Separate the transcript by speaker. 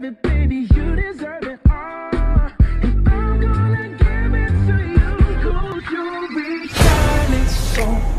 Speaker 1: baby, you deserve it all. And I'm gonna give it to you, be shining so